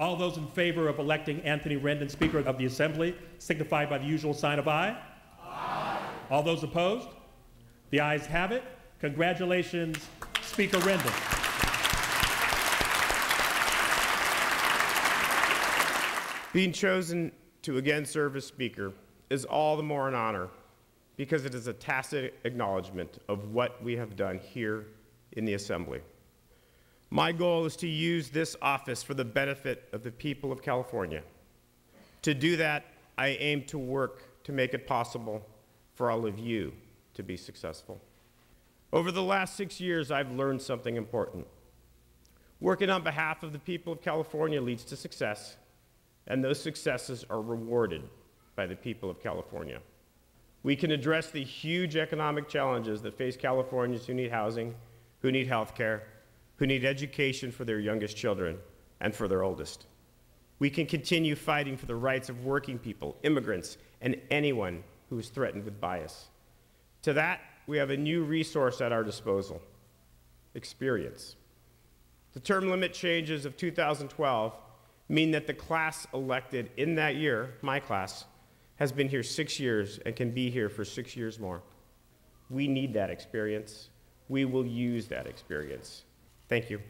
All those in favor of electing Anthony Rendon Speaker of the Assembly signify by the usual sign of aye. Aye. All those opposed? The ayes have it. Congratulations, Speaker Rendon. Being chosen to again serve as Speaker is all the more an honor because it is a tacit acknowledgement of what we have done here in the Assembly. My goal is to use this office for the benefit of the people of California. To do that, I aim to work to make it possible for all of you to be successful. Over the last six years, I've learned something important. Working on behalf of the people of California leads to success, and those successes are rewarded by the people of California. We can address the huge economic challenges that face Californians who need housing, who need health care, who need education for their youngest children and for their oldest. We can continue fighting for the rights of working people, immigrants, and anyone who is threatened with bias. To that, we have a new resource at our disposal experience. The term limit changes of 2012 mean that the class elected in that year, my class, has been here six years and can be here for six years more. We need that experience. We will use that experience. Thank you.